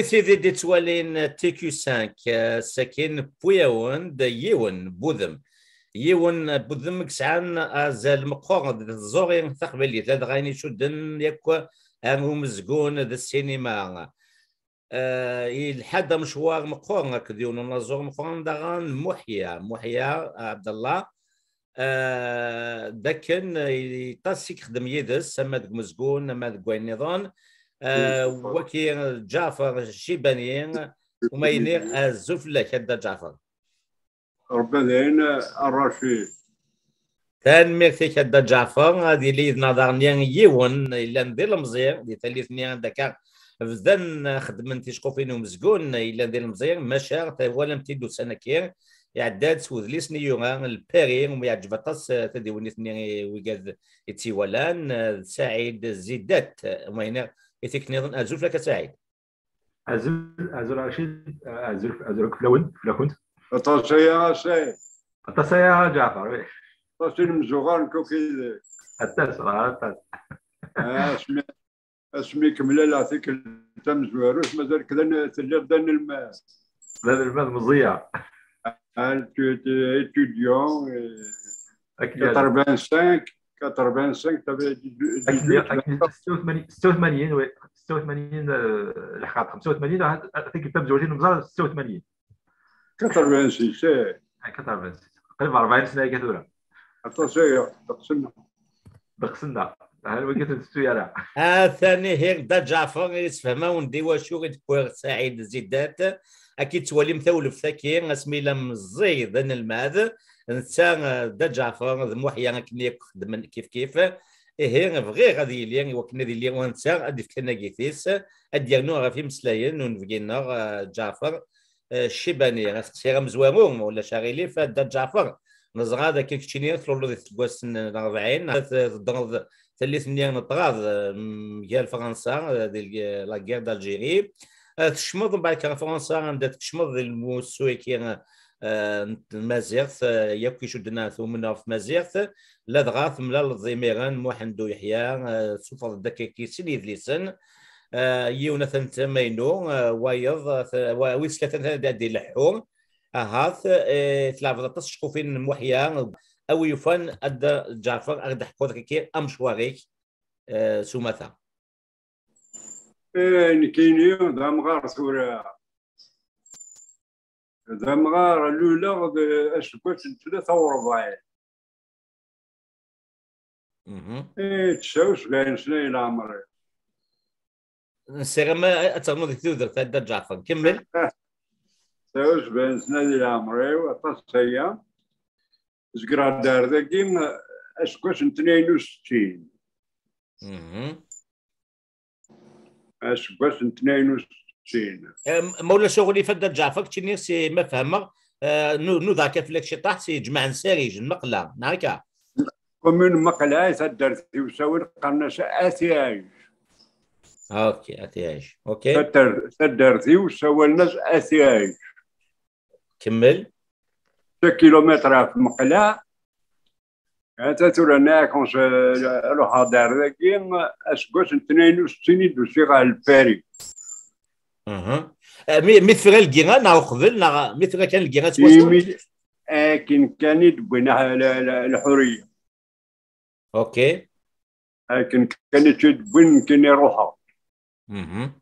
وي سيدي دي توالين تيكو 5 آه، ساكن بوياون دا يون بوذم يون بوذم كسعان ازال مقور الزوري تقبلي ثلاث غايني شدن يكو انو مزقون ذا السينما أه لحد مشوار مقور كديون نزور مقور دغان محيا محيا عبد الله دكن يطاسيك خدم يدس سما مزقون ما دك نظام آه، وكي جعفر الشيباني وما ينير الزفلة. كدا جعفر. ربنا الرشيد. كان ميرتي كدا جعفر. هذه اللي نظر نيان يون إلا ندير المزير دي ثالث نيان دكا فذن خدمت تشقوفين ومزقون. إلا ندير المزير مشار ولا متيدو سنة كير يعداد سوذ لي سنيورا الباري وما يعجب طاس تديوني ثني ويقاد يتيولان سعيد زيدات. وما نظن ازول لك سعيد. ازول ازول رشيد ازول ازول فلون فلكنت التصيا شيء التصيا جعفر تصيا مزوغان كوكي التسرة أسمي أسمي كملة لا ثيك تم زواروس مازال كذا تلي دان الماء دان الماء مزيع étudiant 85 85 تبع 86 وي 86 الحقات 85 هذيك كتاب زوجين مزار 86 86 86 قريب 40 سنه كثوره اتونسيون تقسمنا تقسمنا هل وقت السيارة ثاني هيك دا جعفر يسفهما وندي واشو غير سعيد زيدات أكيد تولي مثولف ثاكي اسمي لم زيد الماذ نتا دا جعفر موحيا كني خدم كيف كيف. إيه بغي غادي يلي وكنا دي لي وانتا غادي فكنا كيفيس. اديرنو غا في مسلاين ونفقينا جعفر. الشيباني غاسكسي مزوامو ولا شاغيلي فدا جعفر. نزغا دا كيك تشيني ثلولو دي تكواس 40 ثلث نيان نطغاض ديال فرنسا ديال لا غير دالجيري تشمض بعد كان فرنسا عندها تشمض الموسويكي مازيغث ياك يشدنا ثمنا في مازيغث لا دغاث ملا الضميران موحندو يحيى سوفر الدكاكي سيدي ذليسن يونا ثنت مينو وايض ويس ثلاثة دي لحوم هاث تلعب تسشقو فين محيا أو يفن ادى جعفر اغد حكوتك كي امشواريك سومثا كاين دمغار سوريا دمغار الأولى اشكوت 43 إيه تشاوش كاين شنو إلى عمري؟ سير ما أتغنو ذيك تودر تادا جعفر. كمل. تشاوش بين سنة إلى عمري؟ وطاس أيام زقرا دار ذاكي؟ اشكوش 62 اش باش 62 مولا شغلي فدر جعفر تشيني سي ما فهمه. نو ذاك في لك شي طاح سي جمع نساريج المقله ناكا كومون مقلة يسدر في وساول قرناش اسياج أوكي اسياج أوكي. في وساول ناس اسياج كمل. 6 كيلومتر في مقلة. انت تقول كونش روح دار ذاكي اسكوش 62 دوسي غا الباري. أها مثل الكيغا نا قبل نا مثل كان الكيغا توصل لكن كان يدبنا الحرية. أوكي. لكن كانت تدبن كان يروحها. أها.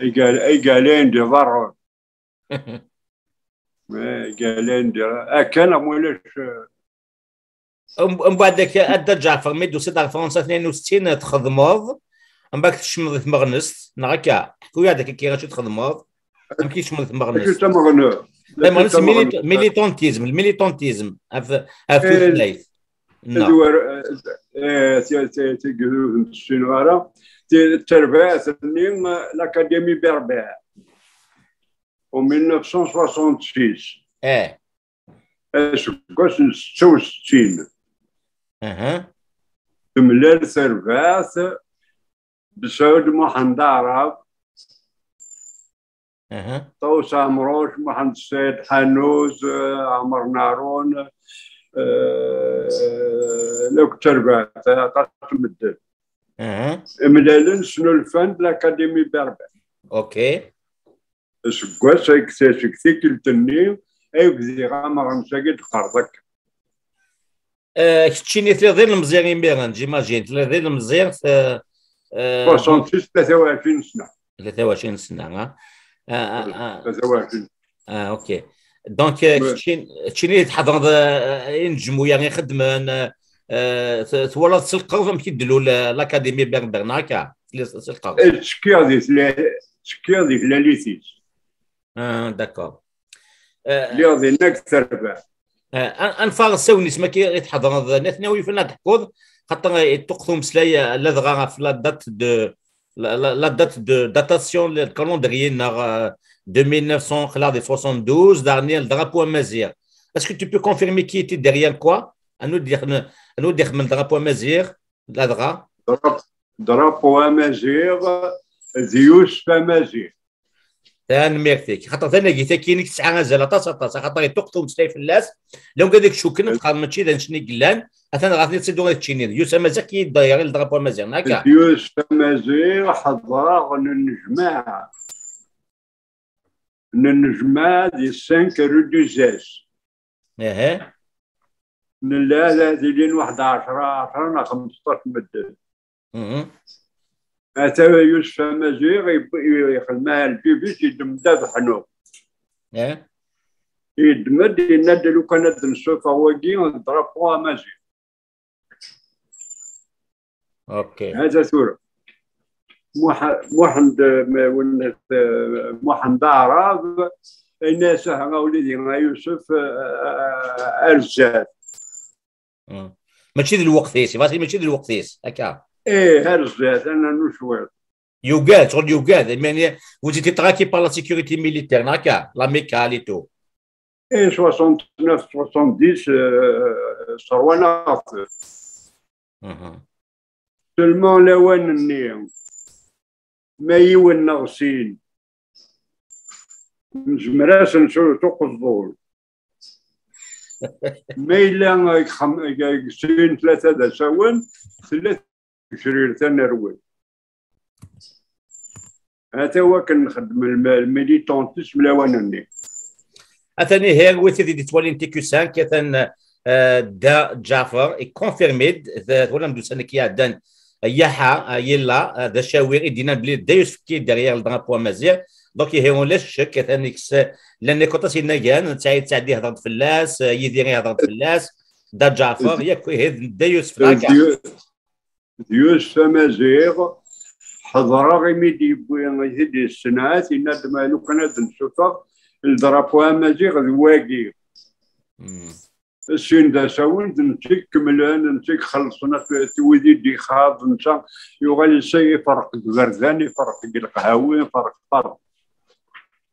أي قال أي قالين دي ضر. قالين دي كان مولاش من بعد أدى جعفر ميدو سيد فرنسا 62 تخدموض من بعد تشمض مغنس نغاكا حكوا هذاك كي غاتشي تخدموض ما كيتشمض مغنس مغنس ميليتونتيزم الميليتونتيزم في الثلاث تدور تيقولوا في الشنغاره تربات نيم لاكاديمي بربع و 1966 آه اش كوش 66 أها تملال سربات بسعود محمد عرب أها. طوس عمروش محمد السيد حنوز عمر نارون لو تربات طاش مدل أها. ملالن شنو الفن الاكاديمي بربع أوكي. اسكواس اكتشك تيكلتني ايك زيغا ما غنساقي تقرضك آه، كتشيني ديال المزيان ميغان جيماجين ثلاث ديال المزيان في 66 23 سنه 23 سنه ها. 23 آه أوكي دونك تشيني تحضر ينجموا يعني خدمه تولى تسلقوا فهم كيدلوا لاكاديمي بيرن برناكا تسلقوا تشكي هذيك تشكي هذيك لا ليتيس آه داكور اللي أكثر بقى آه، انفار سونيس ما كيتحضر نثناوي فينا تحكوض خاطر تقثو مسلاي لدغا في لا دات دو لا لا دات دو داتاسيون الكالندريي نار 2900 خلال دي 72 دارني الدرابو مازيغ اسكو tu peux confirmer qui était derrière quoi? انو دير انو دير من درابو مازيغ لدغا ضرب ضربوا امازيغ زيوس امازيغ تان ميرتيك خاطر ثاني قلت كاين تسعه غزال طاسه طاسه خاطر يتقطو مسلاي في اللاس لو قال لك شوكن بقى ماشي ذا نشني قلان اثنا غادي تصيدو تشيني يوسف مازال كي داير الدرابو مازال. هكا زيوس امازيغ حضر الجماعه الجماعه دي 5 رو دوزاس أها لا لا ديالين واحد 10 10 15 مدة. مهم. حتى يوسف مازيغ يخدمها البيبيس يدمدا بحنو آه يدمد ينادى لو كان نشوف واقي نضربوا مازيغ أوكي. هذا ثورة محمد محمد عرب الناس ولدي يوسف ارزاد مم. ماشي ذي الوقتيس فاسي ماشي ذي الوقتيس هكا. إيه ارزاد أنا نشوف. يوغاد شغل يوغاد يعني وزيتي تراكي بار لا سيكوريتي ميليتير هكا لا ميكال اي تو إيه 69 70 صروانا مهم. سلمون لوان النيم؟ ما يون نغسين. نجمراس نشوف تقصدول ما إلا خم... سين ثلاثة دا سوان ثلاثة شرير تنروي هذا هو كنخدم الم- الميليتونتيس ملاوان النيم. Attendez, هير ويثي دي توالين تيكو 5 كان آه، دا جعفر إي كونفيرميد ولا مدو سنة ياحا يلا دا شاوير يدينا بلي دا يوسفكي ديغيغ الدرابو مازيغ دونك هيرون لا الشك كثانيكس لأن كنت سينا كان سعيد سعدي هضر فلاس يديري هضر فلاس دا جعفر ياك هيد دا يوسف ديوس مازيغ حضر غيمي دي بوين هدي السنات يناد مالو كان نشوفه الدرابو مازيغ ذواقي مم. السين دا ساون نتيك كملان نتيك خلصنا تويدي دي خاض نتا يغالي سي فرق الغرداني فرق القهاوي فرق فرق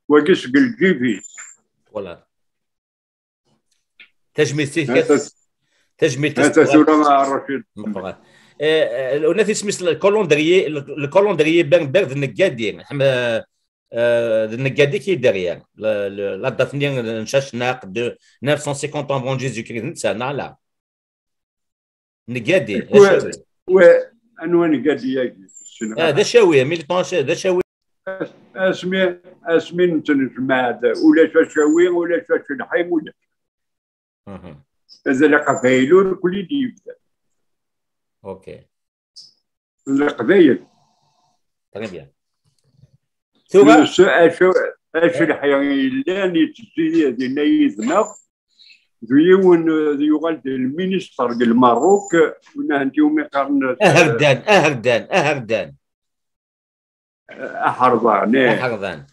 وقس الجيبي فوالا تجميل تجميل هذا مع الرشيد مقرات الناس سميت الكولوندري الكولوندري بان النقادي. حما النقادي كي داريان لا دافني نشاش ناق دو 950 avant Jésus-Christ. نتسانا لا نقادي وانوان قد يجي هذا شاويه ميليتون هذا شاويه اسمي اسمي نتنجمع هذا ولا شاشاوي ولا شاش الحيم ولا مهم. هذا القبايل كل دي يبدا أوكي القبايل تري بيان ثم اش اش ديالنا يذنب ديون يغال المينستر ديال الماروك ونا عندي يوم يقارن اهردان اهردان اهردان احرضان اهردان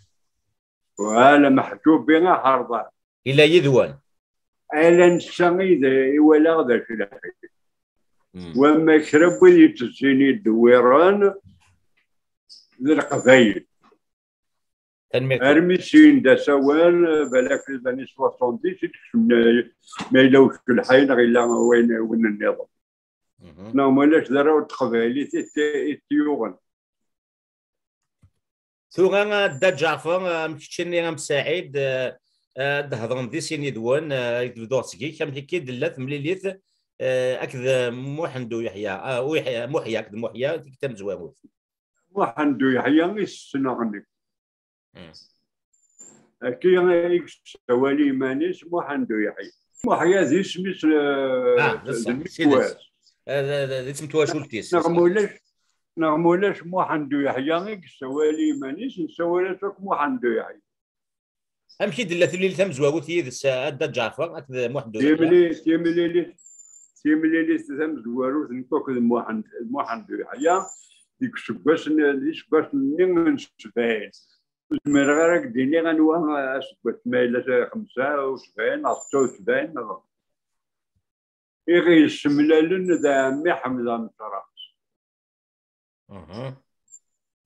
ولا محجوب بين احرضان إلى يذوان. إلا ذا ولا غدا مم. وما شرب ولي تسيني الدويران ذي القبايل. تنمية. أرمي سين دا سوال بالك في البني 70 تكشفنا ما يلوش في الحي غير وين وين النظام. لا مالاش دراو القبايل تيوغن ثم دا جعفر مكتشني غام سعيد دهضرن دي سيني دوان يدور سكي كم هيك دلات مليليت اكذا محمد ويحيى آه، ويحيى محيى اكذا محيى كتاب زواموت وحندو يحيى السنة غني كي يكسوالي مانيس محمد يحيى محيا ذي سميت المكواس هذا اسم تواشولتيس نغمولاش نغمولاش محمد يحيى كسوالي مانيس نسوالي محمد يحيى امشي دلت اللي تم زواوت يد الساعة جعفر اكد محمد تيملي تيملي تيملي تم زواروت نكوك محمد محمد يحيى ديك الشباش ديك الشباش من شفاين زمر غير ديني غنوا اسكت مايلة خمسة وسبعين أو ستة وسبعين إغي السملالن ذا عمي حمزة متراس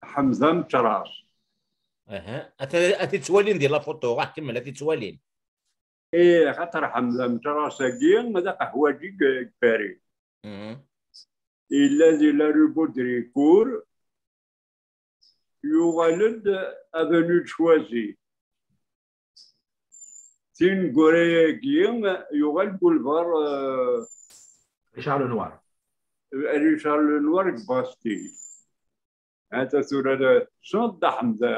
حمزة متراس أها اتي تسوالين ديال لافوتو راه كمل اتي تسوالين إيه خاطر حمزة متراس كين هذا قهوجي كباري أها إلا ذي لا روبو دريكور يغلد افنو تشوازي. تين كوريكيين يغل بولفار شعر نوار. ريشار نوار باستي أنت سورة صد حمزة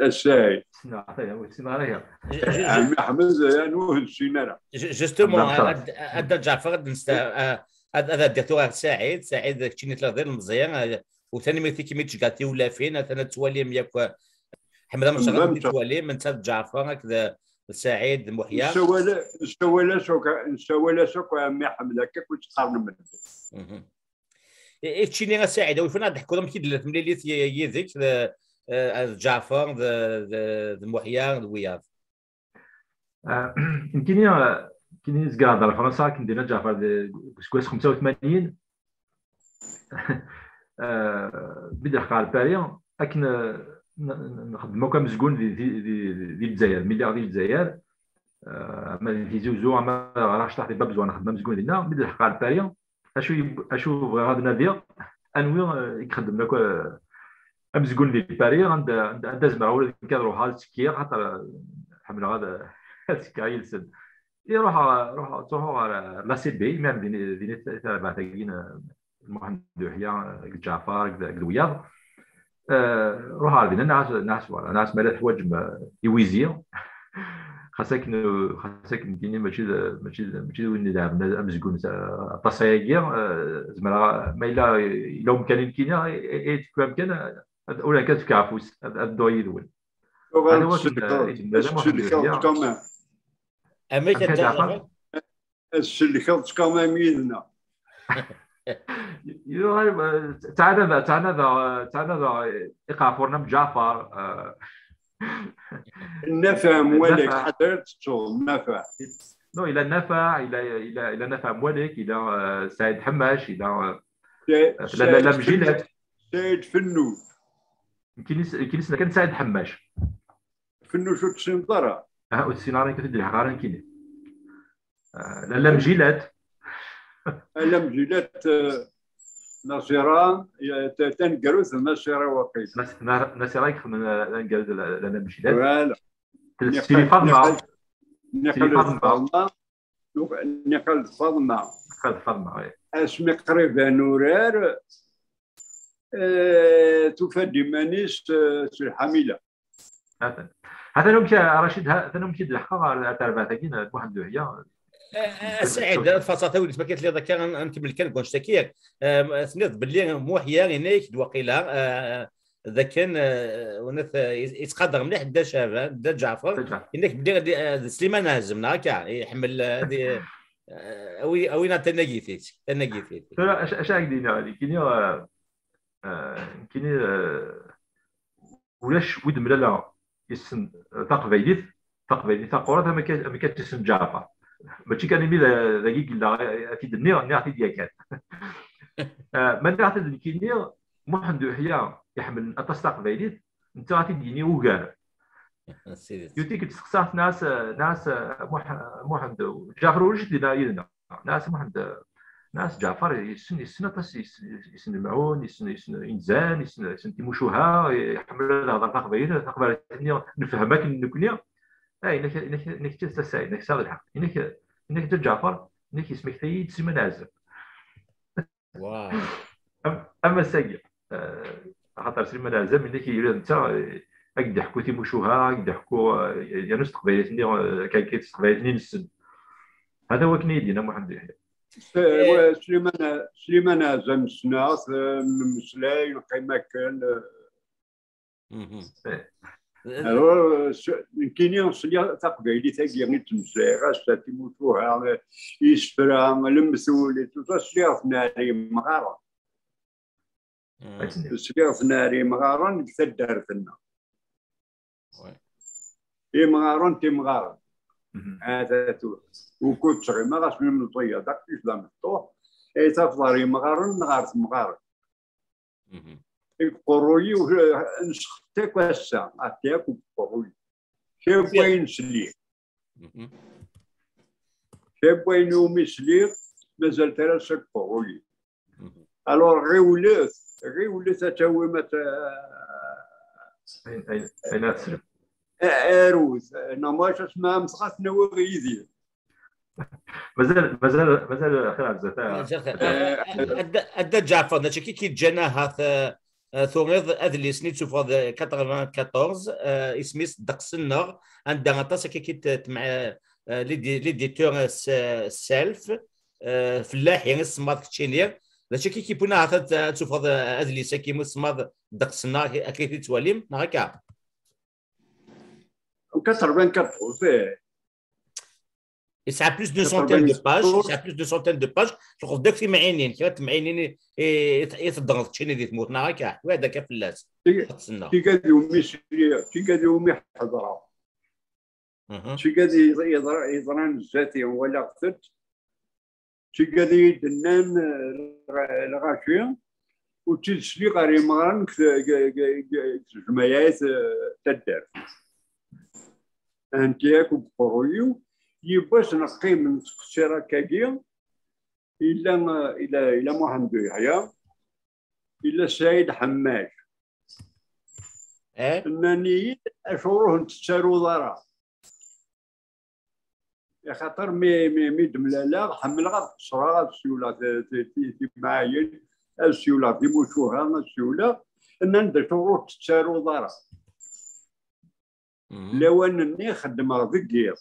الساي؟ عمي حمزة نوه السينارة جوستومون هذا جعفر هذا ديتو سعيد سعيد كشيني ثلاثة مزيان. وثاني مثل كيما تشكاتي ولا فين أنا توالي ياك حمد توالي من تاب جعفر هكذا سعيد محيا. نسوى نسوى سوك نسوى سوك مي حمد هكاك وتقارن من إيه تشيني سعيد وفين ضحكوا لهم كيدلت مليليت يذيك جعفر ذا محيا وياض يمكن كاين زكاد فرنسا كندير جعفر كويس 85 بدا قال باري لكن نخدمو كمسجون ديال الجزائر مليار ديال الجزائر اما في زوزو اما راح شطح باب زوان نخدم مسجون ديالنا بدا قال باري اشو اشو بغى غادي نادي انوي يخدم لك مسجون ديال باري عند عند زمره ولا كادرو حال تسكير خاطر حمل هذا تسكير يلسد يروح روح تروحوا لا سي بي ميم ديني ديني تاع محمد يحيى جعفر الوياض روح عارفين ناس ناس ناس مالات حوايج يويزي خاصك خاصك نديني ماشي ماشي ماشي وين نلعب امزكون التصايق زعما ما الا إلا امكانين كاينة اي امكان ولا كتفك عفوس الدو يدول هذا هو الشركة أمريكا الشركة كمان ميلنا تعال تعال تعال ايقافورنا بجعفر النفع مولك حضرت النفع. نو إلى النفع إلى إلى إلى نفع مولك إلى سعيد حماش إلى لا لا مجيلات سعيد فنو يمكن كان سعيد حماش. فنو شو تسنطرة أه والسيناريو كتدي الحقارة كاين لا لا مجيلات. لم جيلات نصيران تنقروث نصيرا وقيس نصيرا يخدم نقرز لنا مجيلات فوالا. فاطمة نقل فاطمة نقل فاطمة نقل فاطمة اسمي قريبة نورار تفدي مانيس الحميلة. هذا. نمشي رشيد هذا نمشي الحقيقة تربع تاكين واحد هي. سعيد فاصة وليت ما كانت لي ذكر نكمل كان كون شتكيك سنيت باللي موحيا هناك وقيلا. إذا كان ونث يتقدر مليح دا شباب دا جعفر. إنك بدي سليمان هزمنا هكا يحمل هذه أوي اوي تنقيتيت تنقيتيت اش دينا هذه؟ كاين كاين ولاش ود ملالا يسن تقبيليت تقبيليت تقورات ما كانت جعفر. ماشي كان يميل ذاك لا أكيد النير النير عطيت كان ما نعطي الكينير محمد يحيى يحمل التصدق بعيد أنت غادي تديني وكار يوتيك تسقسات ناس ناس محمد جعفر وجد دينا يدنا ناس محمد ناس جعفر يسن يسن تس يسن المعون يسن يسن إنزان يسن يسن تيموشوها يحمل هذا القبيله تقبل نفهمك نكني اي انك انك إنك تستسعي إنك تساوي الحق. انك إنك جعفر إنك اسمك ثيد سيما نازل واو. أما الساقي خاطر خاطر سليمان عزام ملي كيولي أنت هاك يحكوا تيموشوها هاك يحكوا يعني تقبيلات كاين تقبيلات نسد هذا هو كنيدينا محمد يحيى سليمان سليمان عزام سناس مسلاي كما كان غير تمسلاي غاس تيموتوها يسفرا المسؤول تو سليغ ناري مغارة. سليغ ناري مغارة تدار فينا اي مغارة تي مغارة. هذا تو. وكنت صغير ما غاس من مطية داك كيف لا مفتوح. إي تفضل مغارة نغارت مغارة. قروي ونسختك واسع عطيك قروي كيف وين سليك كيف وين يومي سليك مازال ترى قروي الوغ غير ولات غير ولات تاوي مات اين تسلم اروز أنا ما اسمها مسخات نوغيزي مازال مازال مازال أخي عزت ادى جعفر كي كي جانا هذا ثوغيض اذلي سنيت سوف 94 اسميس دقسنر عندها غطاس كي مع ليديتور سيلف. فلاح يعني سماد كتشينير. لاشي كي كيبونا هذا تشوف هذا اذلي ساكي مسماد دقسنر أكيد تواليم. نهكا 84 فيه يسعى بلوس دو سونتين دو باج يسعى بلوس دو سونتين دو باج شغل داك في معينين كي معينين يتضغط تشيني دي تموت هكا وهذاك فلاس تسنى كي قال يومي كي قال يومي حضرة شي قال يضران الزاتي ولا قتلت شي قال يدنان الغاشية وتسلي غاري مغران جمعيات تدار انت ياك يباش نقي من الشراكة إلا إلا إلا محمد يحيى إلا سعيد حماش إيه؟ أنني أشوره تسارو ضرا يا خاطر مي مي مي دملالا حمل غاد قصرا السيولة في معاين السيولة في موشوها السيولة أن ندير شروط تسارو ضرا لو أنني خدمها ذكير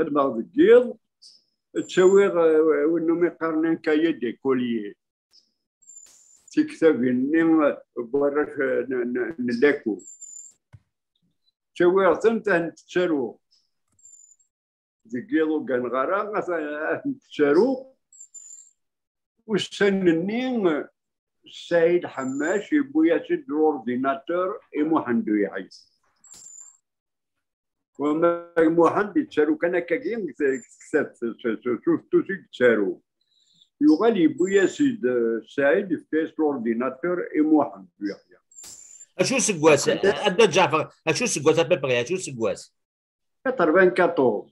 خدمة بالدير تسوي وانه مقارنين كايا دي كولي في كتابين بوراش نلاكو تسوي ثنت تسارو ديكيضو كان غرا تسارو والسننين سعيد حماش يبويا سيد الاورديناتور إيمو حندو يعيش. ومجموعة يتشارو كان كاين كتاب شوف توسي يتشارو يغال يبويا سيد سعيد يفتيس لورديناتور اي محمد يحيى أشو سكواس ادى جعفر أشو سكواس ابيبري أشو سكواس 94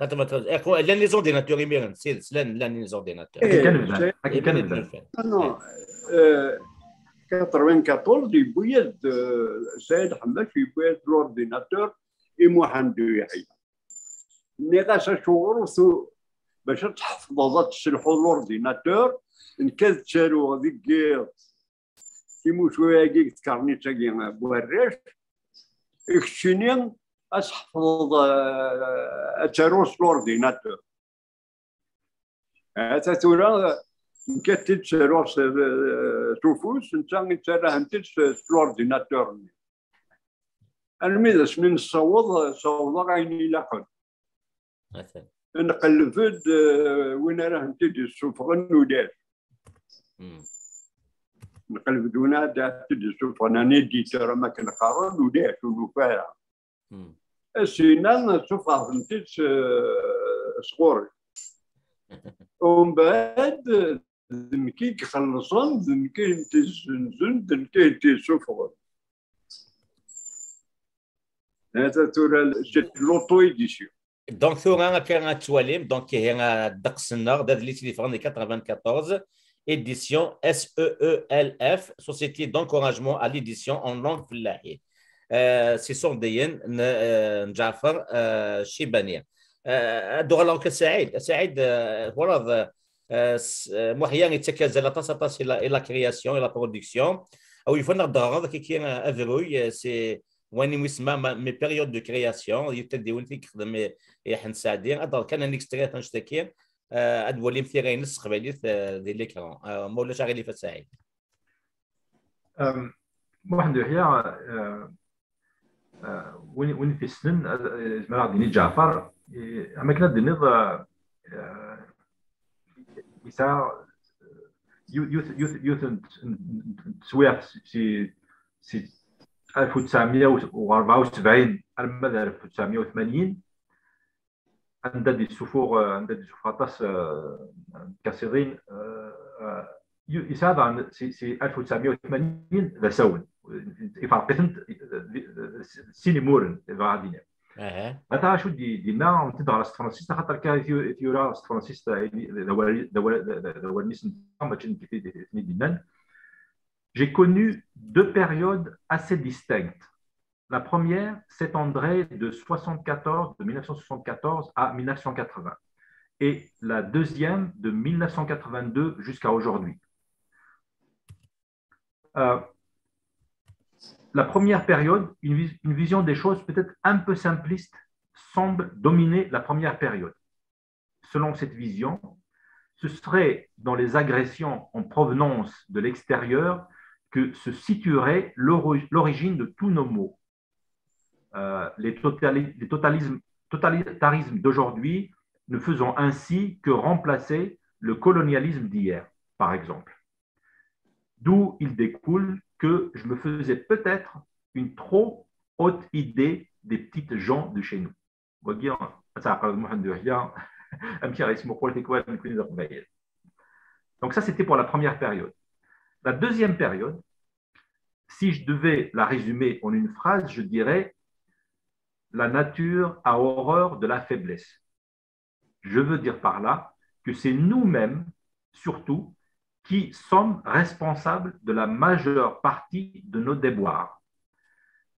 94 لأن لي زورديناتور يميرن سيد لأن لأن لي زورديناتور كان كان نو 94 يبويا سعيد حماش يبويا لورديناتور إموحندو يحيى نيغاس شغل باش تحفظ تسلحو لورديناتور ان كان تشارو هذيك كيمو شوية كيك تكارني تاكي بوراش اكشينين اسحفظ اتشاروس لورديناتور هذا تورا نكتب تشاروس توفوس انت نتسرى انت لورديناتور الميدس من الصوض صوض غايني لاقل مثلا. نقلب وين راه انت السفغن ودار نقلب دونا دا تدي السفغن أنا ديتر ما كنقارن ودار ونفارع السينا سفغ انت صغوري ومن بعد ذمكي خلصون ذمكي انت زنزن سفغن هذا تورا لوطو ايديسيون دونك ثورا كان تواليم دونك هي دقس النار داد لي تيليفون 94 édition SEELF société d'encouragement à l'édition en langue فلاحية سي سون ديان نجعفر شيبانية دوغ لونك سعيد سعيد ورا محيان يتكازل تص تص إلى إلى كرياسيون إلى برودكسيون أو يفون نهضر هذاك كي افروي سي واني مسمى مي بيريود دو كرياسيون يبتدي وين يخدم يحن سعدين اضل كان نيكستري تنشتكي ادولي مثيرين نسخ بالي ديال ليكرون مولا شغالي فسعيد محمد يحيى وين وين في السن؟ زعما ديني جعفر. أما كنا دنيض يسا يوث يوث يوث تسويع في في 1974 المدى 1980 عندها دي سفور عندها دي سفراطاس كاسيرين يساعد عن سي 1980 ذا سون. يفرقتن سيني مورن غاديين مثلا شو دي دينا تدعى فرانسيس خاطر كان ثيورا فرانسيس ذا J'ai connu deux périodes assez distinctes. La première s'étendrait de 74, de 1974 à 1980, et la deuxième de 1982 jusqu'à aujourd'hui. Euh, la première période, une vision des choses peut-être un peu simpliste, semble dominer la première période. Selon cette vision, ce serait dans les agressions en provenance de l'extérieur que se situerait l'origine de tous nos maux. Euh, les, les totalitarismes d'aujourd'hui ne faisant ainsi que remplacer le colonialisme d'hier, par exemple. D'où il découle que je me faisais peut-être une trop haute idée des petites gens de chez nous. Donc ça, c'était pour la première période. La deuxième période, si je devais la résumer en une phrase, je dirais la nature a horreur de la faiblesse. Je veux dire par là que c'est nous-mêmes, surtout, qui sommes responsables de la majeure partie de nos déboires.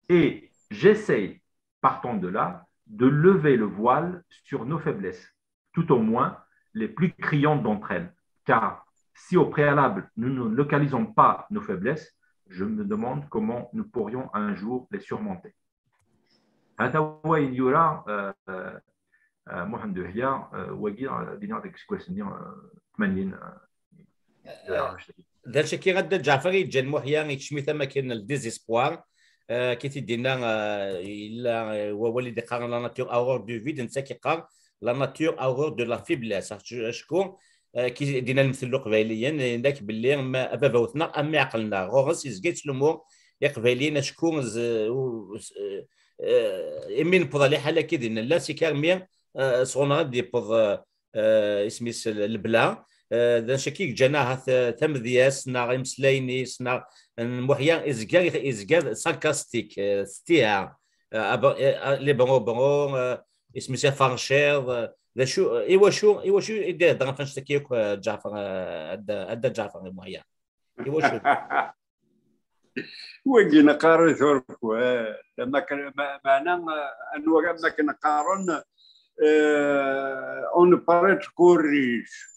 Et j'essaye, partant de là, de lever le voile sur nos faiblesses, tout au moins les plus criantes d'entre elles. Car si au préalable, nous ne localisons pas nos faiblesses, je me demande comment nous pourrions un jour les surmonter. محمد يحيى وكي دينا ديك كويسني 80 داك كي غدا جعفري جا محيا يكشمي ثما كاين الديزيسبوار كي تيدينا الا هو اللي قال لا ناتور اورور دو فيد نتا كيقال لا ناتور اورور دو لا فيبلاس شكون كي دينا المثل قبيليا ذاك باللي ما باباوتنا أما عقلنا. غوغس يزقيت الأمور يا قبيليين شكون امين بوضا حاله كي دينا. لا سي كارمي صغنا دي بوض اسميس البلا. ذا شكيك جناها تمذياس نا غيمسلايني سنا محيا ازكار ازكار ساركاستيك ستيها. لي بونو بونو اسمي سي فانشير ذا شو ايوا شو ايوا شو يدير دغا فاش تكيوك جعفر ادا جعفر محيا ايوا شو. وجينا قارن ثوركو لما كان معنا انو ما كان قارن اون باريت كوريش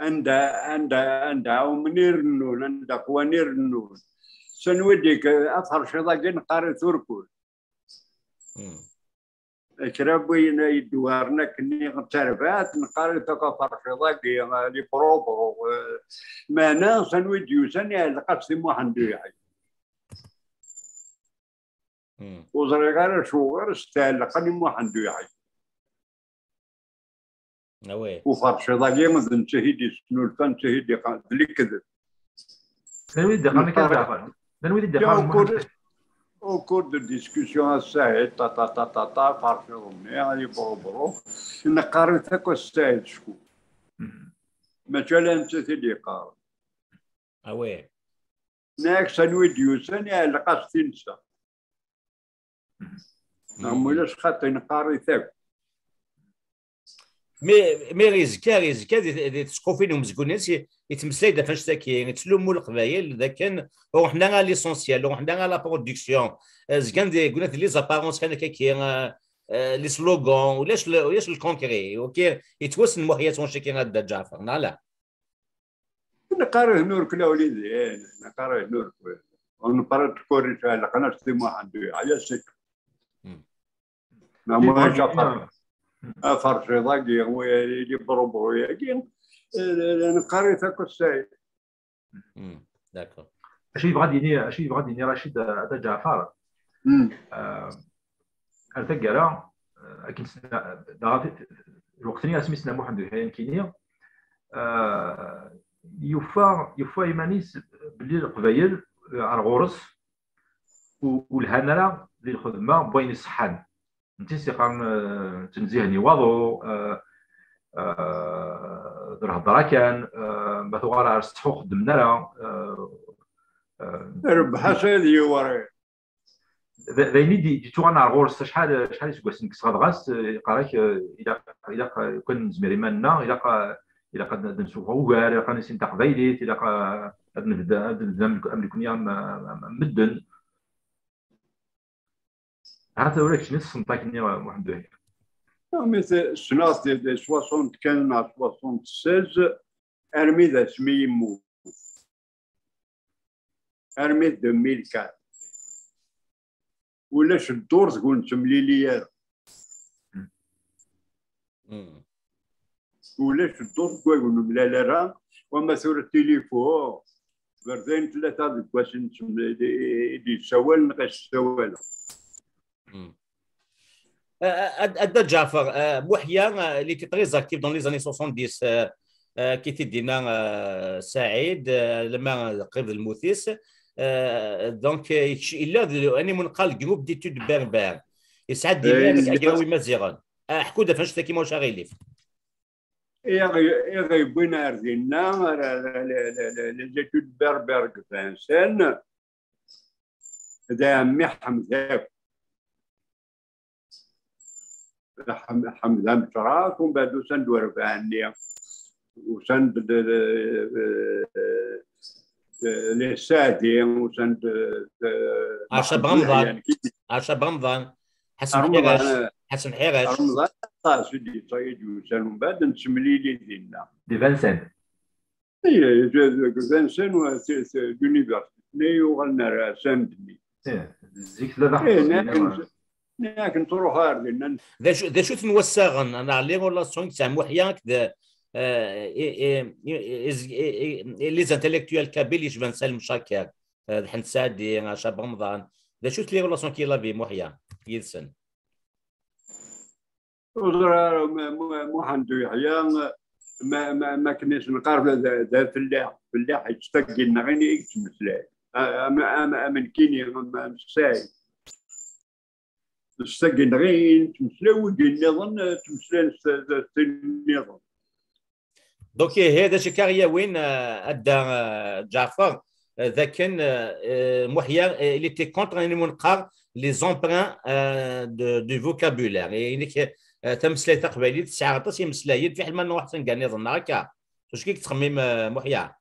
عند عند عند منير النون عند قوانير النون سنوديك اثر شضاقين قاري تركو كرابوين يدوارنا كني غترفات نقاري تاكا فرش ضاقي لي بروبرو مانا سنويد يوسن يلقى سيمو حندو يحي وزري غير شو غير استهل قني مو حندو يحي وي وفرش ضاقي مثل شهيدي شنو الفن شهيدي قال لي كذب سنويد دخلنا كذا سنويد دخلنا au cours de discussion الساعد تا تا تا تا تا فرش ضمني غادي برو برو نقارن ثاك الساعد شكون مثلا انت تدي قارن اوي ناك سنوي ديوسن يا لقاس تنسى نعملش خاطر نقاري ثاك مي مي ريزكا ريزكا دي تسقوفين ومزقونين يتمسلاي دا فاش ساكين تلومو القبايل ذا كان وحنا غا ليسونسيال وحنا غا لا برودكسيون زكان دي قلنا لي زابارونس كان كي لي سلوغون ولاش ولاش الكونكري وكي يتوسن محيات ونشي كي غادا جعفر لا نقرا نور كلا وليدي نقرا نور ونقرا تكوري على قناه سيما عنده على سك ما جعفر افر ضاقي ويلي بروبرو ياكي نقرا تاكو الساي داكور. اشي يبغى ديني اشي يبغى ديني رشيد هذا جعفر. الفقرة اكن الوقت اللي سميتنا محمد الحيان كينيا يوفى يوفى إيمانيس بلي القبايل الغورس والهنرة للخدمة بين الصحان انت سيقام تنزيهني. واضو در هضره كان مثلا رستحو خدمنا لا ربح سيدي وري ذايني دي دي توغان غورس شحال شحال يسكواس نكس غاس قالك إلى إلى كان زميري مالنا إلى إلى قد نشوف وكار إلى قد نسين تقبيليت إلى قد نبدا نبدا امريكانيا مدن. هذا وراك شنو الصنطاك ني محمد وهي مثل سناس دي 60 كان 76 أرمي ذا سمي يمو أرمي 2004 ولاش الدور تقول تمليلي ولاش الدور تقول لا لا راه. وما سور التليفون بردين ثلاثة هذيك باش يدي سوال نقاش سوال أدى جعفر بوحيا اللي تي تريز اكتيف دون لي زاني 70 كي تدينا سعيد لما قرب الموثيس دونك إلا أني منقال جروب ديتود بربر يسعد ديالك اجاوي مزيغان حكوده فاش كيما واش غيليف يغيبون اردنا ليتود بربر فانسان دا مي حمداك حمد مشراك ومن بعد سند ورفعني وسند للسادي وسند عشب رمضان عشب رمضان حسن حرش. حسن حرش. رمضان. طاس دي صيد وسن. ومن بعد نسملي لي دينا دي فانسان إي فانسان و يونيفرسيتي نيو غلنا ساندني زيك ثلاثة لكن تروح هاردين ذا شو تنوساغن أنا عليه ولا سونك تاع محياك ذا لي زانتيليكتوال كابيل يشبه سالم شاكر الحنت سادي شاب رمضان. ذا شو لي ريلاسيون كي لافي محيا يدسن محمد يحيى ما ما ما كناش نقارب. ذا فلاح فلاح يستقي لنا غير يتمثل اما اما من كيني ساي نستقي غير تمثل ودي نظن تمثل النظام دونك هذا شي كاريا وين ادى جعفر ذاك محيا اللي تي كونتر اني منقار لي زومبران دو دو فوكابولير يعني تمسلاي تقبالي تسعة غطاس يمسلايد في حال ما واحد كان يظن هكا واش كيك تخمم محيا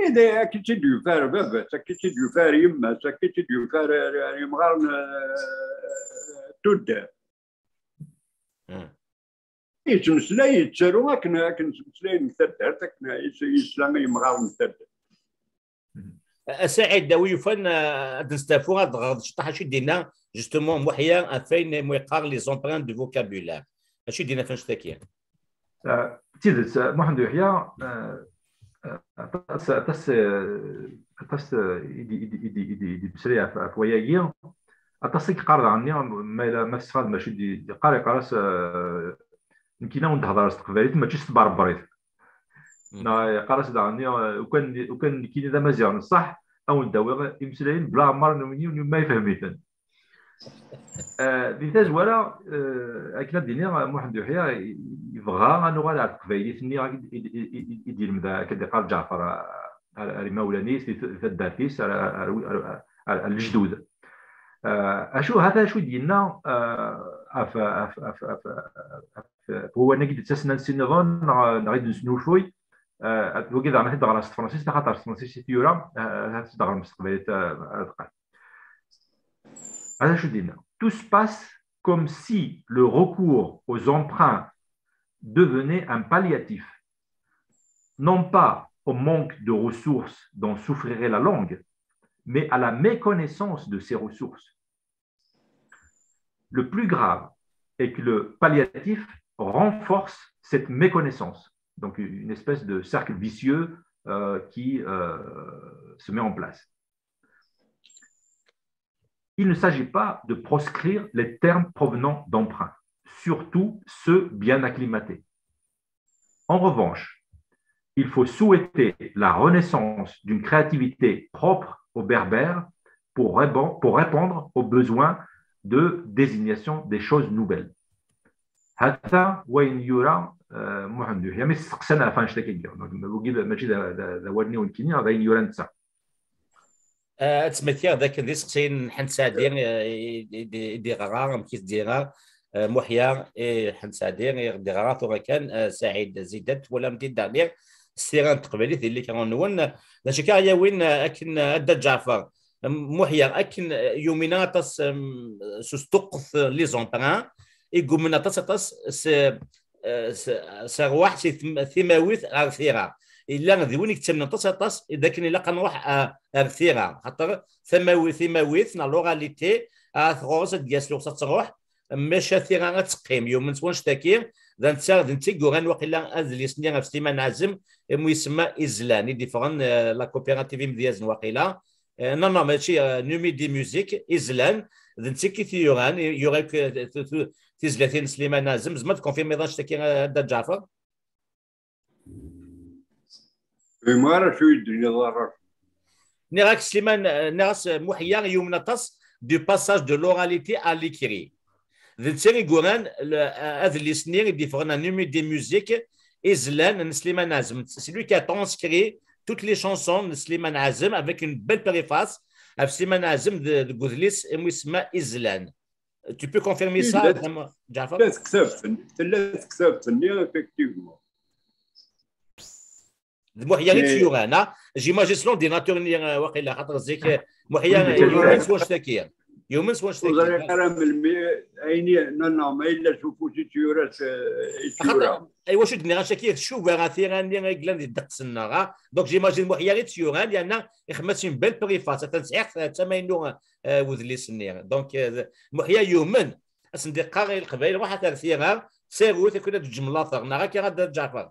إذا كنت تديو فار بابا كنت تديو فار يما كنت تديو فار يمغار تود. يتمسلاي يتسالو اكن اكن تمسلاي نتدر تكن يسلام يمغار نتدر سعيد داوي فن نستافو هاد غاد شطح شي دينا جوستومون محيا فين مويقار لي زومبران دو فوكابولار. اش دينا فين شتاكي تيدت محمد يحيى تس تس تس يدي يدي يدي يدي يدي بسريع في وياكي اتصيك قارض عني ما ما استفاد ماشي دي قاري قارس يمكن نهضر استقباليت ماشي بريت نا قراس دعني وكان وكان كاين هذا مزيان صح؟ أو نداوي يمسلاين بلا عمر نوني ما دي تزوالا اكنا ديني محمد يحيى يبغى انه غادا القبايليت ني يدير مذا قال جعفر في الدارتيس على الجدود اشو هذا شو ديالنا اف اف اف اف هو نقد تسنى السنظان نغيد نسنو شوي وكي زعما تدغر على فرنسيس خاطر فرنسيس تيورا تدغر المستقبلية هذا Hein, tout se passe comme si le recours aux emprunts devenait un palliatif, non pas au manque de ressources dont souffrirait la langue, mais à la méconnaissance de ces ressources. Le plus grave est que le palliatif renforce cette méconnaissance, donc une espèce de cercle vicieux euh, qui euh, se met en place. Il ne s'agit pas de proscrire les termes provenant d'emprunts, surtout ceux bien acclimatés. En revanche, il faut souhaiter la renaissance d'une créativité propre aux berbères pour répondre aux besoins de désignation des choses nouvelles. حتى وين يرى محمد يعني استقسنا فانش تكيجا وجد ماشي ذا ودني ونكيني هذا يرى نتسع تسمثيا ذاك ذي سقسين حنت سادين دي غرار مكيس ديرا محيا حنت سادين دي غرار تو كان سعيد زيدت ولا مدي دارنير السيران تقبلي اللي كانوا نون. لا شكا يا وين أكن ادا جعفر. محيا أكن يومينا تس سستقف لي زونبران يقول من تس تس سروح ثماويث غير إلا وين كتبنا تس تس إذا كان إلا كنروح ارثيرا خاطر ثماويث ثماويث نا لوغاليتي اثغوز دياس لوغ تروح. ماشي ثيرا تقيم. يوم من تونش تاكير ذا نتا كوغان وقيلا هذا اللي سنيا في سليمان عازم مو يسمى إزلان. ديفرون لا كوبيراتيف مديازن وقيلا نو نو ماشي نومي دي ميوزيك إزلان. ذا نتا كي ثيوران يوغيك تيزلاتين سليمان عازم. زعما تكونفيرمي ذا تاكي هذا جعفر؟ Nerak Sliman Nas Mouhiyar Yumnatas du passage de l'oralité à l'écrit. Detseri Goran, ad l'isnir, différents numéros des musiques, Islan Sliman Azm. C'est lui qui a transcrit toutes les chansons de Sliman Azm avec une belle préface. À Sliman Azm de Goudlis et Mouisma Islan. Tu peux confirmer ça, Jafar? Effectivement. محيا تيورانا جيماجين سلون دي ناتور واقيلا خاطر زيك محيا يومين سوا شتاكيا يومين سوا شتاكيا وزارة كلام المية عيني نانا؟ ما إلا شوفوا شي تيورات تيورا ايوا شو دنيا شاكير شو بغا ثيران اللي غيكلان دي دق سنا دونك جيماجين محيا غير تيوران لأن يخمسين بال بريفاس تنسعيق تماينو وذلي سنير دونك محيا يومن. أسندي قاغي القبائل واحد ثيران. سيرو تكون تجملاطر نغا كي غادا جعفر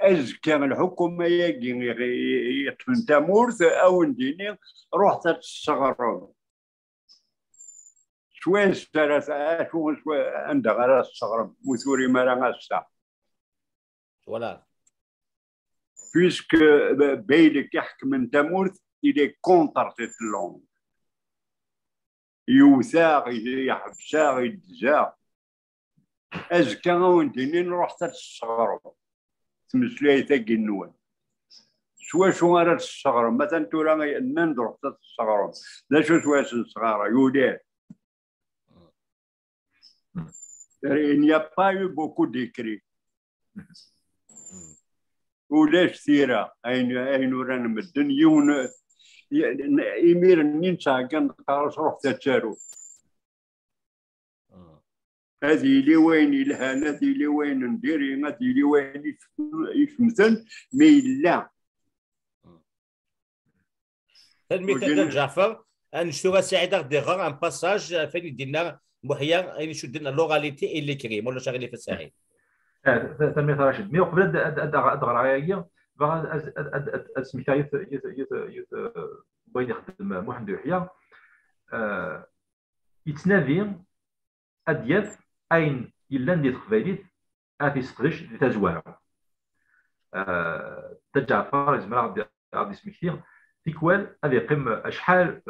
أزكى الحكومة يجي يطفن تامورث أو نديني رحت تستغرب شوي ثلاثة شو شوي عندها غير تستغرب وثوري ما غاستا ولا. puisque بيلك يحكم من تامورث contre cette langue يوثاق يحبساق يدزاق أزكى ونديني رحت تستغرب تمسلاي تاكي النوان شوا شو غير الصغر مثلا تورا نندر حتى الصغر لا شو شوا الصغار. يولي Il n'y a pas eu beaucoup d'écrits. ولاش ثيرة أين أين رانا مدن يون يمير ننسى كان قارص روح تتشارو هذه اللي وين الهان هذه اللي وين نديري هذه اللي وين يشمثن مي لا. المثال جعفر نشوف سعيد ديغور أن باساج فين يدينا محيا اين شو دينا لوغاليتي اي ليكري ولا شغالي في السعيد تنمية راشد مي قبل ادغر عيايا سميتها يت يت يت بغيت يخدم محمد يحيى. يتنادي ادياف ayen yellan di teqbaylit ad t-yesseqdec di تجع فارز Ǧaɛfeṛ عبد ad yesmekti tikwal ad yeqqim acḥal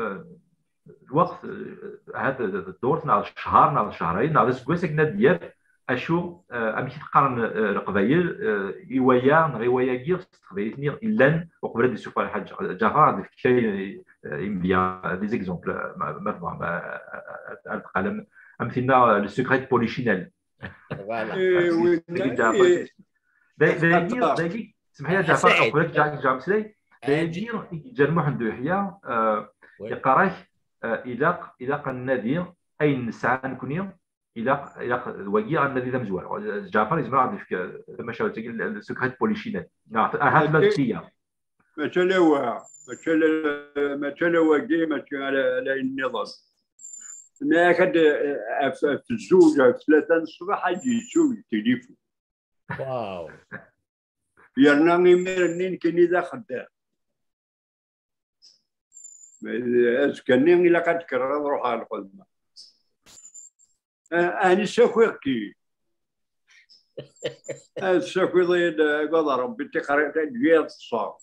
الوقت هذا الدور نعرض شهر نعرض شهرين نعرض السكواس كنا ديال اشو امشي تقارن القبايل ايوايا نغيوايا كير تقبايلتني الا وقبل دي سوفا الحاج جعفر عندي في الشيء يمديا دي زيكزومبل مرفوع القلم امثلنا السكريت بوليشينيل داير داير سمح لي جعفر قبل جعفر مسلي داير جرمو عنده يحيى يقراه إلى إلى النادي اين نسعى نكوني إلى إلى وقيع النادي ذا مزوال جعفر يزمر عندي في مشاو تاكي السكريت بوليشينيل هاد المادية مثلا مثلا مثلا وقيع مثلا على النظام أنا كد في الزوجه في ثلاثة الصباح أجي يشوف التليفون واو يرنا غير كاين اذا خدام اسكني الا قد كرر نروح على الخدمه اني ساكوي كي ضيد قدر ربي تقرا ديال الصار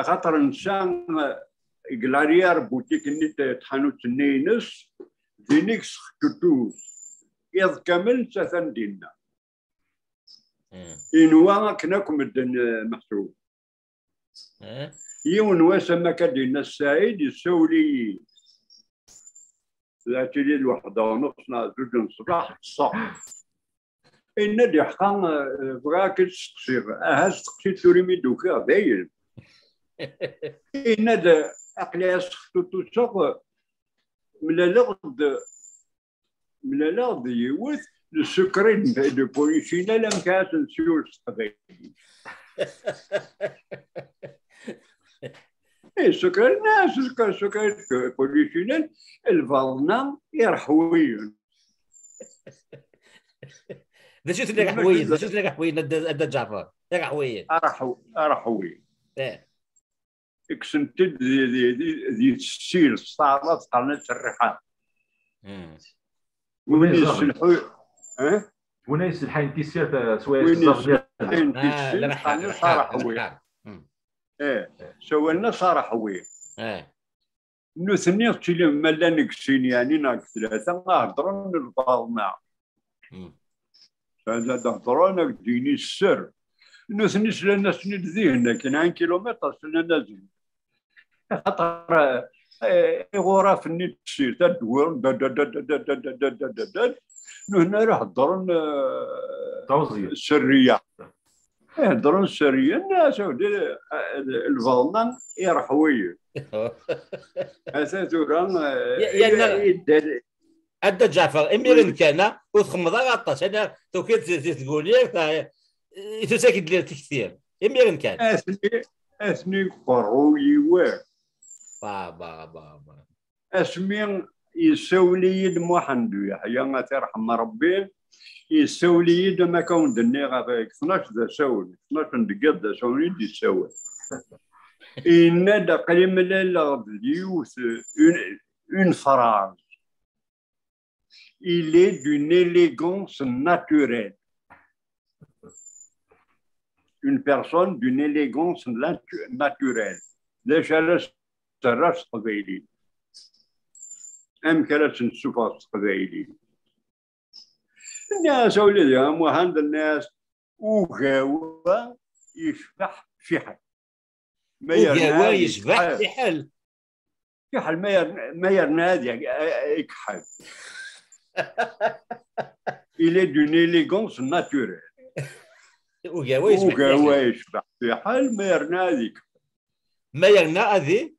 خاطر انسان قلاريا بوتيك ني تحانوت نينس دينيكس خطوتوس إذ كامل سثن دينا إنوا كناكم الدن محسوب يون واسما كدينا السعيد يسولي ذات لي الوحدة ونص زوج الصباح الصح إن دي حقا بغاك تسقسيغ أها تسقسي توريمي دوكا داير إن أقلاش سخطو تشاق من الأرض من الأرض يوث السكرين دو بوليسينا لم كاس نسيو السقديم السكرين ناس سكرين بوليسينا الفالنا يرحويون ذا شو تلقى حويين ذا شو تلقى حويين ذا جعفر تلقى حويين ارحويين ارحويين إيه. كسنت دي السير صارت قناه الرحاب وين يسلحوا إيه؟ آه وين يسلحين تيسير سويس وين يسلحين تيسير قرنة صار إيه. سوالنا صار حوي إيه. نثني تشيلي مالا نكسين يعني ناك ثلاثة نهضرون البالنا هذا نهضرون ديني السر. نثني سلنا سند ذهنك كان عن كيلومتر سلنا زين خاطر آه، غرف في النيل تدور هنا راه هضرن السريه آه، يهضرون السريه الناس آه، الفضلان يرحوي. أساسا كان إيه، نعم. إيه، أدى جعفر إميرن كان وتخمض على أنا تو كي تقول لي إيه، تساكد لي كثير إميرن كان. أسني أسني قروي واه بابا بابا اسمي يسولي يد محمد يحيى ما ترحم ربي يسولي يد ما كون دني غافيك 12 ذا سول 12 دقيقة ذا سول يدي سول إن دا قليل من اليوث une, une phrase il est d'une élégance naturelle. Une personne d'une élégance natu- naturelle. تراس قبيلي ام amek ara قبيلي الناس أولادي هم الناس وغاوا يشبح في حل ما يشبح في حل في حل ما ير ما يرناد يكحل Il est d'une élégance naturelle. وقاوة يشبح في حل ما يرناد يكحل ما يرناد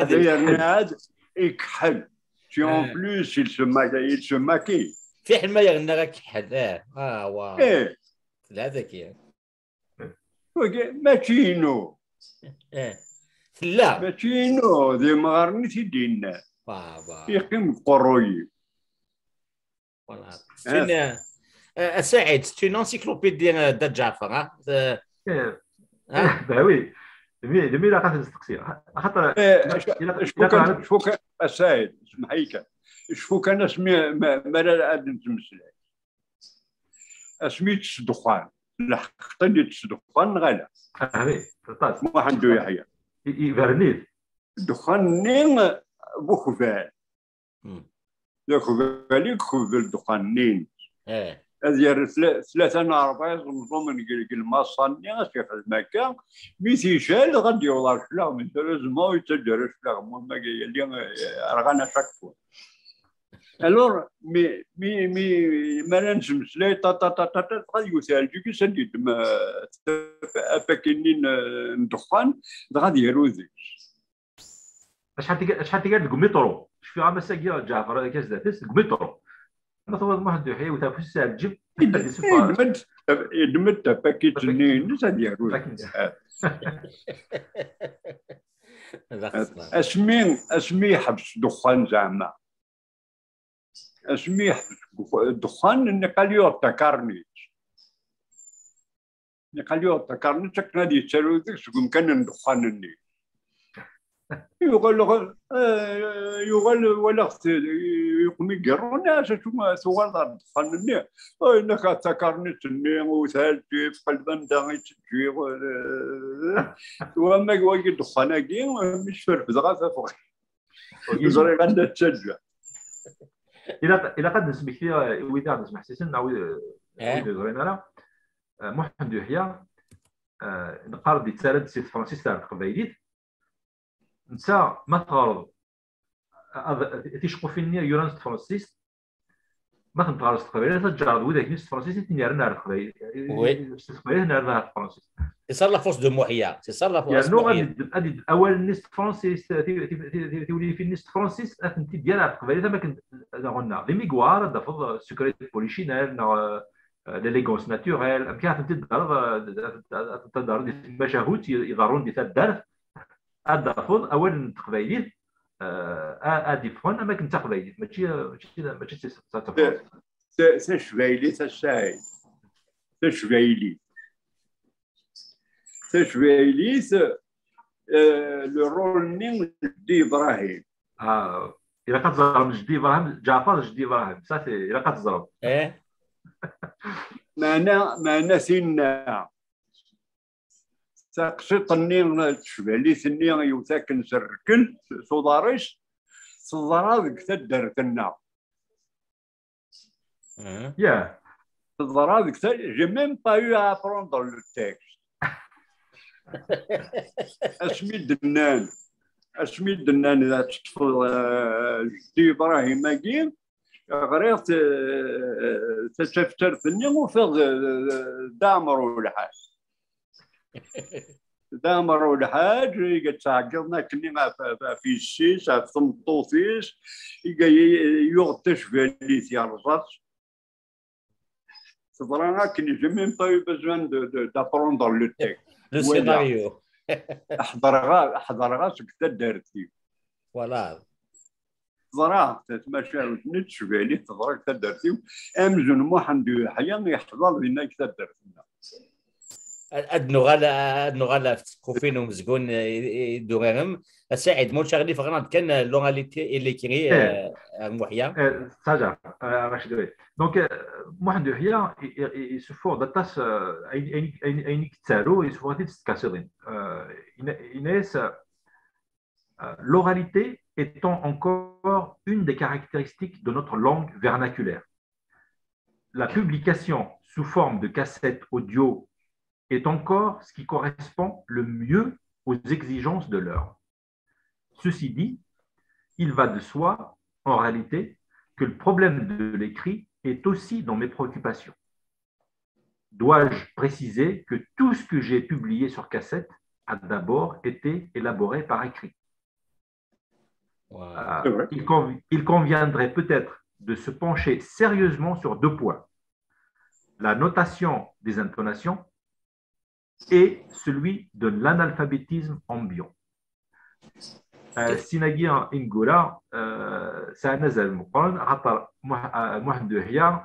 يرناد يكحل تي اون بلوس يتسمى كي في حل ما يغنى غير كحل آه آه واو إيه لا ذكي ماشي نو إيه لا ماشي نو ذي مغارني تيدينا بابا يقيم قروي فوالا سعيد سي اون انسيكلوبيدي دجعفر ها آه وي جميل قاعد نستقصي خاطر شكون كان شكون كان السائل اسمح لي شكون كان اسمي مالا آدم تمثل اسميت الدخان لحقتني الدخان تسدخان. غالا فهمي محمد يحيى. يبرنيل الدخان نين بوخفال يا خفالي خفال دخان نين. إيه. آه هذه ثلاثة أربعة نظام نقول المصانع في المكان. مي شال غادي يوضع شلا من لازم يتجرى شلا ما اللي رغانا شاك فوا. ألور مي مي مي ما نسمسلاي تا تا تا تا تا غادي يسال جيكي سندي ما افاكينين ندخان غادي يروزي شحال شحال تقعد الميترو شفي غا مساكي جعفر هذاك زادت الميترو أنا صور واحد الحي وتا في الساعة تجيب يدمت يدمت باكيت نين غادي يروزي اسمي اسمي حبس دخان زعما اسميه الدخان اني قال لي افتكرني قال لي افتكرني شكنا دي تسالو ذيك شكون كان ندخان الني يقول له يقول ولا يقوم يقرون شو ما سوال دخان الني إنك افتكرني تني وثالثي في قلب داغي تجي وما يقول دخان مش فرق زغا فوق. زري غندا تشجع. إلى إلى قد نسمح فيها وداع نسمح سيسن نعاود زرينا محمد يحيى نقارد دي تسالد سيد فرانسيس تاع القبايليت نسا ما تغرض تيشقو فيني يورانس فرانسيس ما تنتغرس القبائل تجارد وذاك نيس فرانسيس تنيار نار القبائل وي القبائل نار نار فرانسيس صار لا فورس دو موحيا سي لا فورس يعني غادي غادي اول نيست فرانسيس تولي في نيست فرانسيس انت ديال القبائل ما كنت قلنا لي ميغوار دافض سكريت بوليشينال ليليغونس ناتوريل كان تدار تدار المشاهد يضرون دي الدار ادافض اول تقبايليت ادي فون اما كنت تقبايليت ماشي ماشي ماشي سي شبايلي سي شاي سي تشويليس لو رول نين جدي إبراهيم آه الا كتزرب جدي إبراهيم جعفر جدي إبراهيم صافي الا كتزرب إيه معنا معنا سينا تشبالي ثني يوثاكن سركن صدارش صدارا ذيك تدرتنا يا صدارا ذيك جي ميم با يو ابروندر لو تيكست أسمي دنان أسمي دنان إذا تطفل جدي إبراهيم ماكين غريت تشفتر ثني وفض دامر الحاج. دامر الحاج قد تعقدنا كني في الشيش في طمطوطيش يغتش في اللي يرزط تضرنا كني جميع طيب بزوان دابروندر لو تيك لو سيناريو. احضرها احضرها سكت دارتي فوالا. ضرا تتمشى نتش بالي تضرك تدرتي أمزون محمد يحيى يحضر لنا كتدرتنا ادنو غالا ادنو غالا كوفين ومزقون يدورهم سعيد مول شغلي فغران كان لوغاليتي اللي كري محيا ساجا راشد دونك محمد يحيى يسفو داتاس اين كتارو يسفو غادي تتكاسرين Inès, l'oralité étant encore une des caractéristiques de notre langue vernaculaire. La publication sous forme de cassette audio est encore ce qui correspond le mieux aux exigences de l'heure. Ceci dit, il va de soi, en réalité, que le problème de l'écrit est aussi dans mes préoccupations. Dois-je préciser que tout ce que j'ai publié sur cassette a d'abord été élaboré par écrit? Euh, il, conv il conviendrait peut-être de se pencher sérieusement sur deux points. La notation des intonations et celui de l'analphabétisme ambiant. سيناجيا انجولا سنزل المقارن خاطر محمد هي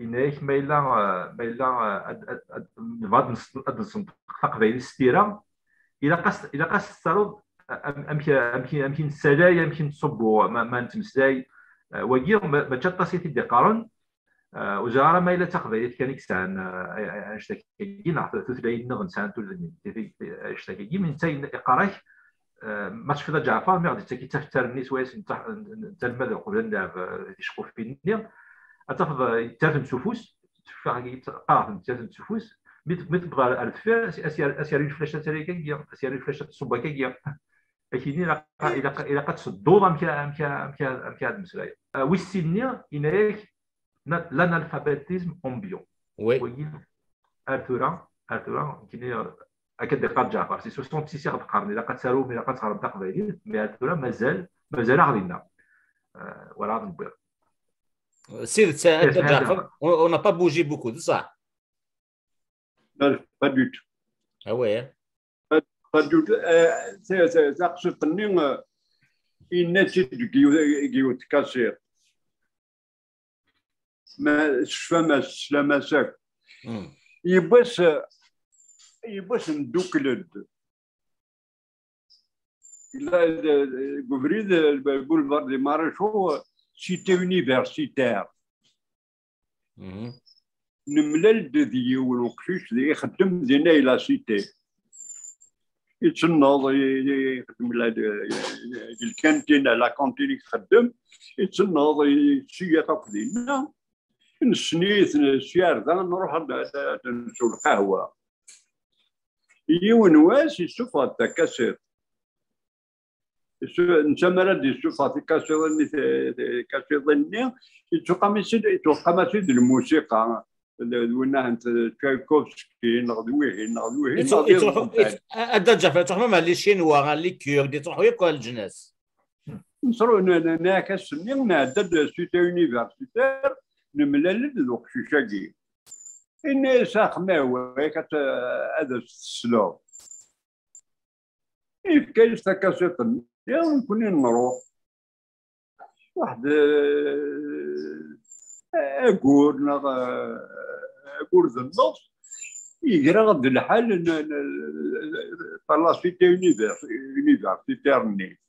إناك ما إلا ما إلا بعض تقبيل الستيرة إلا قاس إلا قاس الصاروخ أمكن أمكن أمكن السلايا يمكن تصبو ما نتمسلاي وكي ما تشطاسي تدي قارن وجارة ما إلا تقبيل كان يكسان أشتكي نعطي تثلاين نغن سان تولدني أشتكي من تاين إقراك ما تشوف جعفر مي غادي كي تفتر الناس واش تلمذ قبل نلعب يشقوا في الدنيا تاخذ تافن سفوس قاعد تافن سفوس مي تبغى على الدفاع اسير الفلاشه تاعي كاكيا اسير الفلاشه تصوبا كاكيا اكيدين إلى إلى قد صدوضة مكا مكا مكا مكا هاد المسلايه ويسينيا اناك l'analphabétisme ambiant. Oui. ارثورا ارثورا كاين أكيد دقات جعفر سي 66 غاد القرن الا قد سالو الا قد صار نطاق قبيلي مي ارثورا مازال مازال غادينا ولا غادي نبيض سيد جعفر اون با بوجي بوكو صح لا با دو تو آه وي با دو تو تقصد اني الناس يجيو تكاسير ما شفا ما سلامة ساك يبس يبس ندوكلد لا بوفريد البولفار دي مارش هو سيتي يونيفرسيتير نملل ديون وقشيش دي يخدم دينا إلى سيتي. يتسنض يخدم الكانتين لا كونتين يخدم. يتسنض يسيا دينا نسنيت ذا نروح نشو القهوة. يون واس يشوف التكاسر نسمى راد يشوف التكاسر كاسر ظني يتوقع مسيد يتوقع مسيد الموسيقى. ونا انت تشايكوفسكي نغدويه نغدويه يتروحوا ادا جافا تروحوا مع لي شينوا لي كيور دي تروحوا يبقى الجناس. نصرو ناكس نعدد سيتا يونيفرسيتير. نملل ذوق شاكي إن ساق ماوى كت هذا السلو إيه كاين تكاسيط يا نكون نروح واحد أقول نغ أقول النص يقرا غد الحال طلع سيتي يونيفرسيتيرني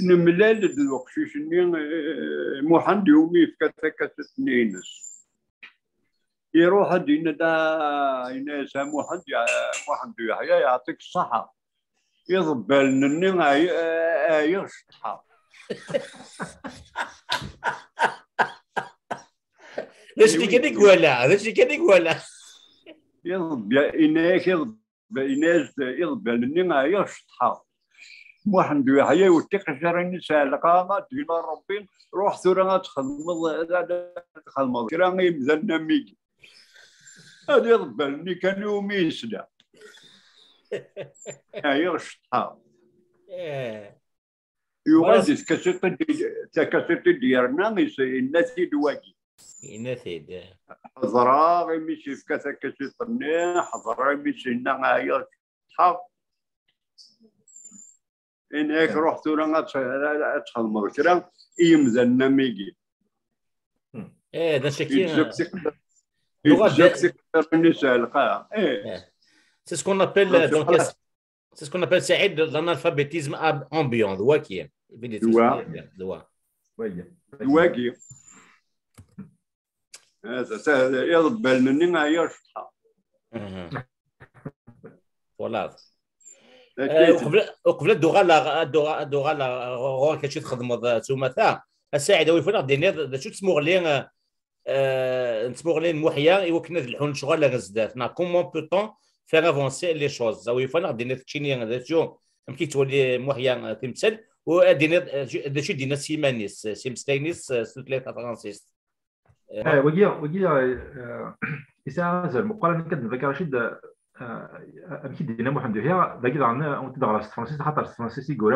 نملال الوقشيش ني محمد يومي في كتاكة تنينس يروح دينا دا يناس محمد محمد يحيى يعطيك الصحة. يضبل نني إيش ليش اللي كان ولا؟ ليش اللي كان ولا؟ يضب إناك يضب يضبل نني إيش واحد يحيى وتيق شراني سالقا دينا ربي روح ثورا تخدم تخدم كرا يمذلنا ميجي. هذا يضبلني كان يومي يسلا هاي شطها يوغادي تكسيط تكسيط ديالنا الناس يدواكي ينثيد حضرا غيمشي في كذا كسيط حضرا غيمشي لنا هاي شطها انك رحت ولا تخدم كرا يمزن ميجي. إيه ده شكي لغة النساء القاع إيه. سي سكون ابيل دونك سي سكون ابيل سعيد l'analphabétisme ambiant. دوا كي دوا دوا دوا كي هذا يضرب بالني ما يشطح فوالا وقبل دوغا دوغا دوغا غور كتشي تخدم سومثا الساعد وي فنا ديني شو تسمو غلي نسمو غلي محيا يوكنا الحون شغل غزدات نا كومون بوتون فير افونسي لي شوز وي فنا ديني تشيني هذا شو؟ يمكن تولي محيا تمثل؟ وديني داشي دينا سيمانيس؟ سيمستينيس سوتليت فرانسيس. وجي وجي إساءة المقارنة كد ذكر رشيد أكيد دينا محمد هي داكيد عندنا أنت دغرا فرانسيس خاطر فرانسيس يقول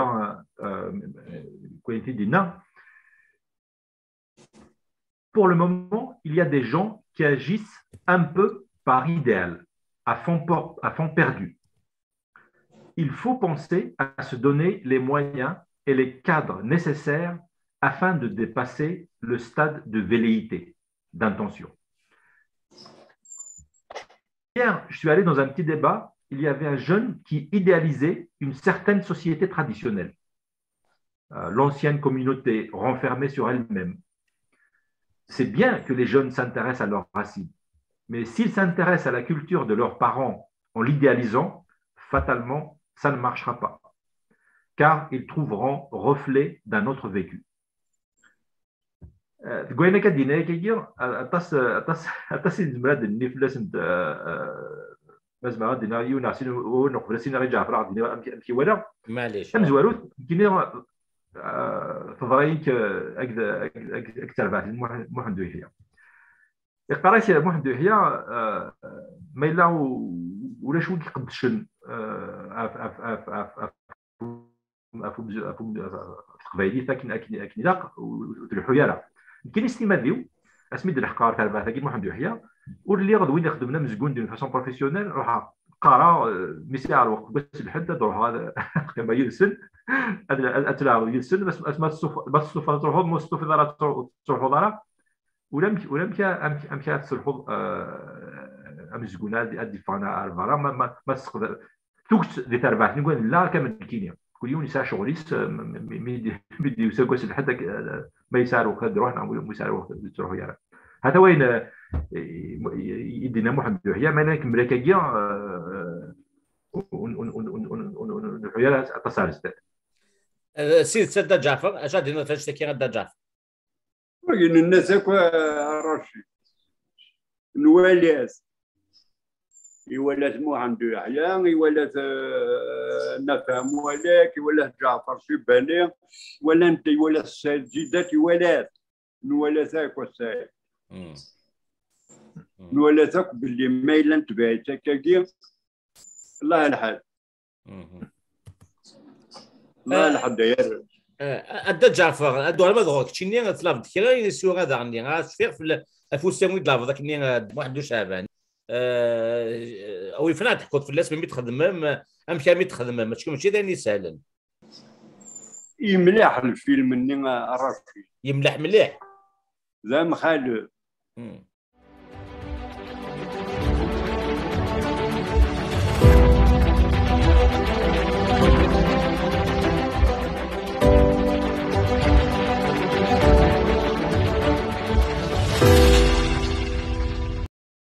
كوينتي دينا Pour le moment, il y a des gens qui agissent un peu par idéal, à fond, à fond perdu. Il faut penser à se donner les moyens et les cadres nécessaires afin de dépasser le stade de velléité, d'intention. Hier, je suis allé dans un petit débat. Il y avait un jeune qui idéalisait une certaine société traditionnelle. Euh, L'ancienne communauté renfermée sur elle-même. C'est bien que les jeunes s'intéressent à leurs racines. Mais s'ils s'intéressent à la culture de leurs parents en l'idéalisant, fatalement, ça ne marchera pas. car ils trouveront reflet d'un autre vécu. تقول لنا كدينا كيجي اطاس اطاس اطاس المراد اللي فلاس مازما غادينا يوناسين ونقبل سينا غير جعفر غادينا امكي ولا معليش ام زوالو كينا فضرايك أكثر بعد محمد يحيى قريت محمد يحيى ما الا ولا شو كيقدشن القبايلي لكن اكن اكن لاق الحياله كاين استماد ديو اسميد الحقار تاع بعث محمد يحيى. واللي غدوين يخدمنا مزقون دون فاسون بروفيسيونيل روح قرا ميسي على الوقت بس الحد روح هذا قيمه يلسن. اتلا يلسن بس ما تصوف بس تصوف تروحوا مو تصوف اذا تروحوا دارا ولم ولم امكي تصلحوا أمزقونا ادي فانا الفارا ما ما تقدر توكت دي تربح نقول لا كامل كينيا. كل يوم يسار شغليس ميدي يسوي لحد ما يساروا روح نعمل يساروا تروحوا يا هذا وين يدينا محمد يحيى ما نكمل كاكيا ونحيا تصارس سيد سيد جعفر اش غادي فاش تكي غدا جعفر. ولكن الناس هكا رشيد. نواليس يولات محمد يحيى يولات نفهم ولك يولات جعفر شيباني ولا انت يولات السيد جدات يولات نولات هكا السيد نولاتك باللي ما إلا نتبعت هكاكي. الله الحال. الله الحال داير. أدى جعفر أدو على ما دغوك تشيني غتلاف دكرا يسوى غادا غني غاتفيق في الفوسامي دلاف ذاك ني واحد شعبان. أو يفنا تحكوا في الناس مي تخدم أم كامي تخدم ما تشكون ماشي داني سهلا يملح الفيلم ني راسي يملح مليح. زعما خالو.